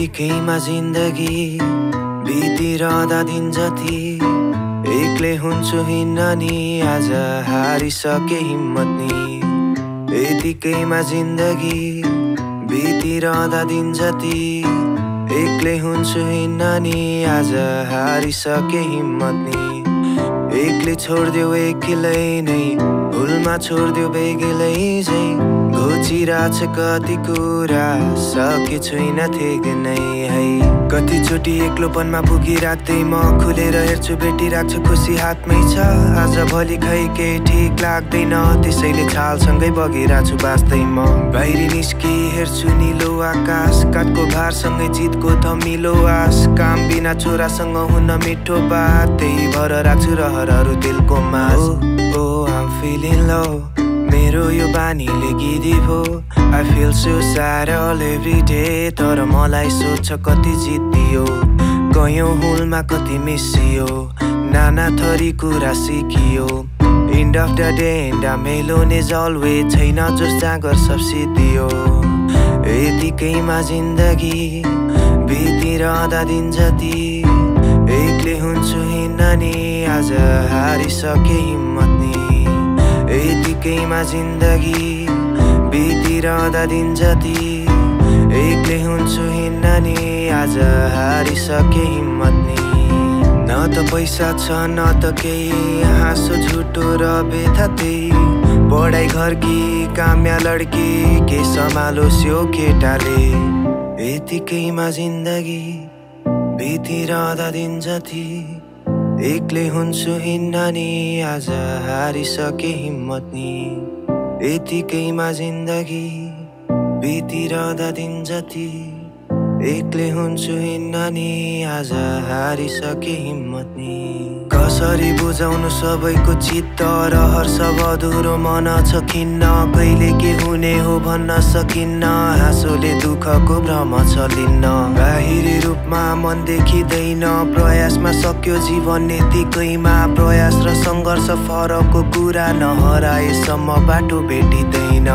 यतिकैमा जिन्दगी बितिरहँदा दिन जति एक्लै हुन्छु हिँड्न नि आज हारिसके हिम्मत नि यतिकैमा जिन्दगी बितिरहँदा दिन जति एक्लै हुन्छु हिँड्न नि आज हारिसके हिम्मत नि एक्लै छोडिदेऊ एक्लै नै भुलमा छोडिदेऊ बेग्लै झै घोचिरहेछ कति कुरा सके छुइनँ नै है कतिचोटि एक्लोपनमा पुगिराख्दै म खुलेर हेर्छु बेटी राख्छु खुसी हातमै छ आज भोलि खै केही ठिक लाग्दैन त्यसैले छालसँगै बगिरहेको छु बाँच्दै म बाहिरी निस्कि हेर्छु निलो आकाश काठको भारसँगै जितको धमिलो आस काम बिना छोरासँग हुन मिठो बात त्यही भएर राख्छु रहरहरू दिलको मास। ओ आम फिलिङ लो मेरो यो बानीले गिदी भो I feel so sad all every day तर मलाई सोध्छ कति जितियो गयौँ हुलमा कति मिसियो? नाना थरी कुरा सिकियो। End of the day and मेलो नेज अलवेज छैन जोस जाँगर सब सिद्धियो। यतिकैमा जिन्दगी बितिरहँदा दिन जति। एक्लै हुन्छु हिँड्न नि। आज हारिसके हिम्मत नि यतिकैमा जिन्दगी बितिरहँदा दिन जति एक्लै हुन्छु हिँड्न नि। आज हारिसके हिम्मत नि न त पैसा छ न त केही। हाँसो झुटो र बेथा त्यही। पढाइ घर कि काम्या लड्की के सम्हालोस् यो केटाले यतिकैमा जिन्दगी बितिरहँदा दिन जति एक्लै हुन्छु हिँड्न नि आज हारिसके हिम्मत नि। यतिकैमा जिन्दगी बितिरहँदा दिन जति एक्लै हुन्छु हिँड्न नि आज हारिसके हिम्मत नि। कसरी बुझाउनु सबैको चित्त रहर सब अधुरो मन छ खिन्न कहिले के हुने हो भन्न सकिन्न। हाँसोले दुःखको भ्रम लिन्न। बाहिरी रूपमा मन देखिँदैन प्रयासमा सक्यो जीवन यतिकैमा। प्रयास र सङ्घर्ष फरकको कुरा नहराएसम्म बाटो भेटिँदैन।